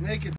naked.